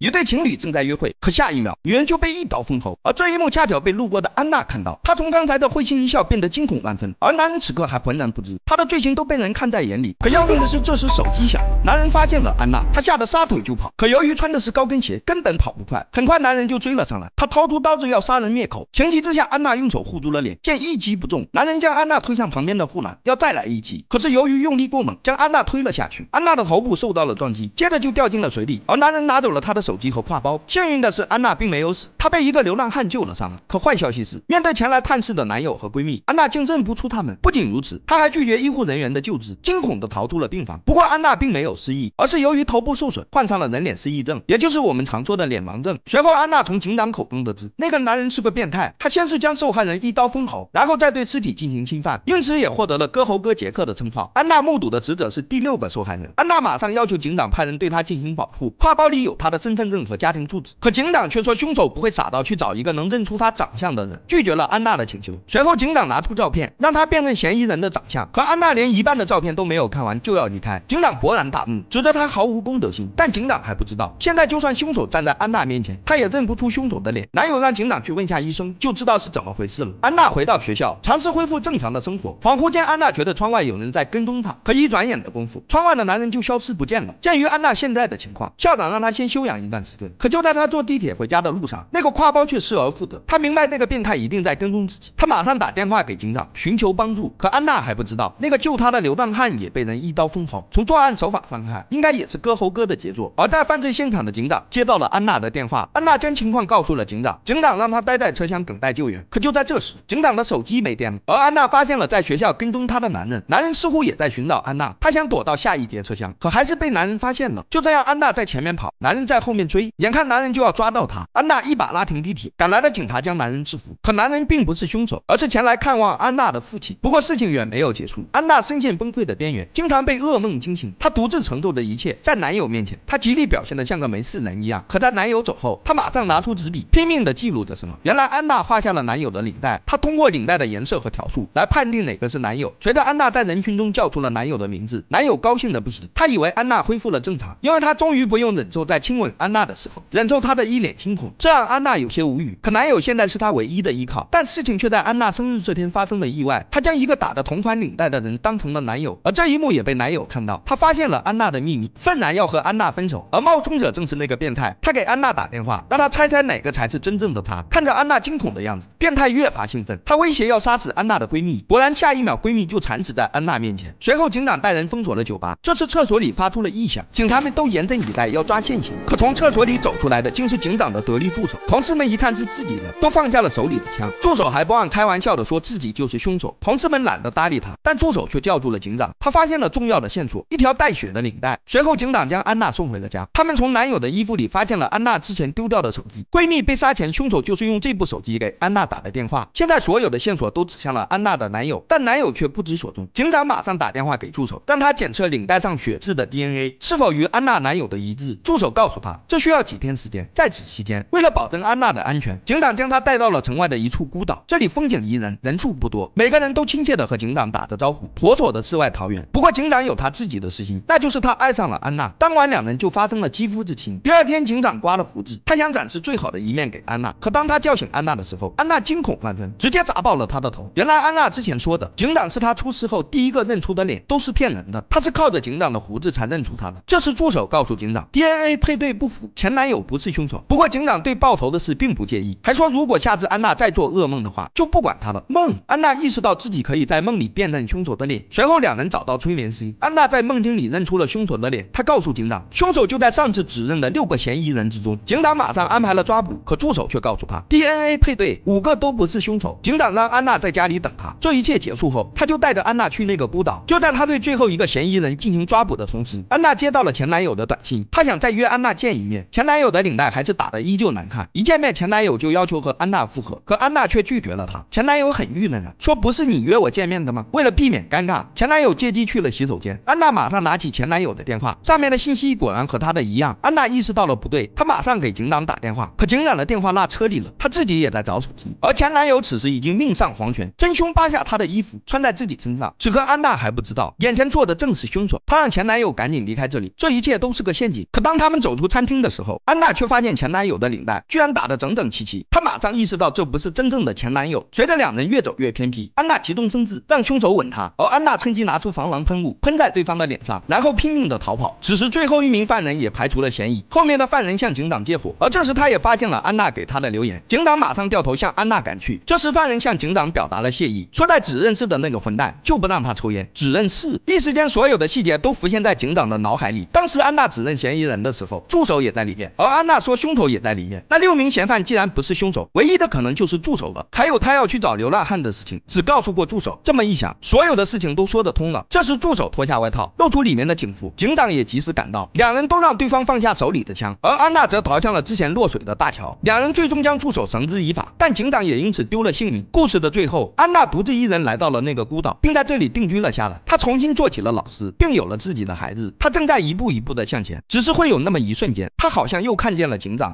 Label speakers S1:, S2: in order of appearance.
S1: 一对情侣正在约会，可下一秒女人就被一刀封喉，而这一幕恰巧被路过的安娜看到，她从刚才的会心一笑变得惊恐万分，而男人此刻还浑然不知，他的罪行都被人看在眼里。可要命的是，这时手机响，男人发现了安娜，他吓得撒腿就跑，可由于穿的是高跟鞋，根本跑不快，很快男人就追了上来，他掏出刀子要杀人灭口，情急之下，安娜用手护住了脸，见一击不中，男人将安娜推向旁边的护栏，要再来一击，可是由于用力过猛，将安娜推了下去，安娜的头部受到了撞击，接着就掉进了水里，而男人拿走了她的手机和挎包。幸运的是，安娜并没有死，她被一个流浪汉救了上来。可坏消息是，面对前来探视的男友和闺蜜，安娜竟认不出他们。不仅如此，她还拒绝医护人员的救治，惊恐地逃出了病房。不过，安娜并没有失忆，而是由于头部受损，患上了人脸失忆症，也就是我们常说的脸盲症。随后，安娜从警长口中得知，那个男人是个变态，他先是将受害人一刀封喉，然后再对尸体进行侵犯，因此也获得了割喉哥杰克的称号。安娜目睹的死者是第六个受害人，安娜马上要求警长派人对他进行保护，挎包里有他的身份证和家庭住址。可警长却说，凶手不会傻到去找一个能认出他长相的人，拒绝了安娜的请求。随后，警长拿出照片，让他辨认嫌疑人的长相。可安娜连一半的照片都没有看完就要离开，警长勃然大怒，指责他毫无公德心。但警长还不知道，现在就算凶手站在安娜面前，他也认不出凶手的脸。男友让警长去问下医生，就知道是怎么回事了。安娜回到学校，尝试恢复正常的生活，恍惚间，安娜觉得窗外有人在跟踪她。可一转眼的功夫，窗外的男人就消失不见了。鉴于安娜现在的情况，校长让她先休养一段时间。可就在她坐地铁回家的路上，那个挎包却失而复得。她明白那个变态一定在跟踪自己，她马上打电话给警长寻求帮助。可安娜还不知道，那个救她的流浪汉也被人一刀封喉。从作案手法伤害，应该也是割喉哥的杰作。而在犯罪现场的警长接到了安娜的电话，安娜将情况告诉了警长，警长让他待在车厢等待救援。可就在这时，警长的手机没电了，而安娜发现了在学校跟踪她的男人，男人似乎也在寻找安娜，他想躲到下一节车厢，可还是被男人发现了。就这样，安娜在前面跑，男人在后面追，眼看男。人就要抓到他，安娜一把拉停地铁，赶来的警察将男人制服。可男人并不是凶手，而是前来看望安娜的父亲。不过事情远没有结束，安娜深陷崩溃的边缘，经常被噩梦惊醒。她独自承受的一切，在男友面前，她极力表现的像个没事人一样。可在男友走后，她马上拿出纸笔，拼命的记录着什么。原来安娜画下了男友的领带，她通过领带的颜色和条数来判定哪个是男友。随着安娜在人群中叫出了男友的名字，男友高兴的不行，他以为安娜恢复了正常，因为他终于不用忍受在亲吻安娜的时候忍。受他的一脸惊恐，这让安娜有些无语。可男友现在是她唯一的依靠，但事情却在安娜生日这天发生了意外。她将一个打着同款领带的人当成了男友，而这一幕也被男友看到。他发现了安安娜的秘密，愤然要和安娜分手。而冒充者正是那个变态，他给安娜打电话，让她猜猜哪个才是真正的他。看着安娜惊恐的样子，变态越发兴奋，他威胁要杀死安娜的闺蜜。果然，下一秒闺蜜就惨死在安娜面前。随后，警长带人封锁了酒吧。这次厕所里发出了异响，警察们都严阵以待，要抓现行。可从厕所里走出来的竟是警长的。得力助手，同事们一看是自己人，都放下了手里的枪。助手还不忘开玩笑的说自己就是凶手。同事们懒得搭理他，但助手却叫住了警长。他发现了重要的线索，一条带血的领带。随后，警长将安娜送回了家。他们从男友的衣服里发现了安娜之前丢掉的手机。闺蜜被杀前，凶手就是用这部手机给安娜打的电话。现在所有的线索都指向了安娜的男友，但男友却不知所踪。警长马上打电话给助手，让他检测领带上血渍的 DNA 是否与安娜男友的一致。助手告诉他，这需要几天时间，在此期间。为了保证安娜的安全，警长将她带到了城外的一处孤岛。这里风景宜人，人数不多，每个人都亲切的和警长打着招呼，妥妥的世外桃源。不过警长有他自己的私心，那就是他爱上了安娜。当晚两人就发生了肌肤之亲。第二天，警长刮了胡子，他想展示最好的一面给安娜。可当他叫醒安娜的时候，安娜惊恐万分，直接砸爆了他的头。原来安娜之前说的警长是她出事后第一个认出的脸，都是骗人的。她是靠着警长的胡子才认出他的。这时助手告诉警长，DNA 配对不符，前男友不是凶手。不过警长。对爆头的事并不介意，还说如果下次安娜再做噩梦的话，就不管她了。梦，安娜意识到自己可以在梦里辨认凶手的脸。随后两人找到催眠师，安娜在梦境里认出出了凶手的脸。他告诉警长，凶手就在上次指认的六个嫌疑人之中。警长马上安排了抓捕，可助手却告诉他，DNA 配对，五个都不是凶手。警长让安娜在家里等他。这一切结束后，他就带着安娜去那个孤岛。就在他对最后一个嫌疑人进行抓捕的同时，安娜接到了前男友的短信，他想再约安娜见一面。前男友的领带还是打的依旧。难看，一见面前男友就要求和安娜复合，可安娜却拒绝了他。前男友很郁闷啊，说不是你约我见面的吗？为了避免尴尬，前男友借机去了洗手间。安娜马上拿起前男友的电话，上面的信息果然和他的一样。安娜意识到了不对，她马上给警长打电话，可警长的电话落车里了，她自己也在找手机。而前男友此时已经命丧黄泉，真凶扒下她的衣服穿在自己身上。此刻安娜还不知道，眼前坐的正是凶手。她让前男友赶紧离开这里，这一切都是个陷阱。可当他们走出餐厅。的时候，安娜却发现前男友的领带居然打得整整齐齐。她马上意识到这不是真正的前男友。随着两人越走越偏僻，安娜急中生智，让凶手吻她，而安娜趁机拿出防狼喷雾喷在对方的脸上，然后后拼命的逃跑。此时最后一名犯人也排除了嫌疑，后面的犯人向警长借火，而这时他也发现了安娜给他的留言。警长马上掉头向安娜赶去。这时犯人向警长表达了谢意，说在指认室的那个混蛋就不让他抽烟。指认室，一时间所有的细节都浮现在警长的脑海里。当时安娜指认嫌疑人的时候，助手也在里面，而安娜说凶手也在里面。那六名嫌犯既然不是凶手，唯一的可能就是助手了。还有他要去找流浪汉的事情，只告诉过助手。这么一想，所有的事情都说得通了。这时助手脱下外套，露出里面的警服，警长也及时赶到，两人都让对方放下手里的枪，而安娜则逃向了之前落水的大桥。两人最终将触手绳之以法，但警长也因此丢了性命。故事的最后，安娜独自一人来到了那个孤岛，并在这里定居了下来。她重新做起了老师，并有了自己的孩子。她正在一步一步的向前，只是会有那么一瞬间，她好像又看见了警长。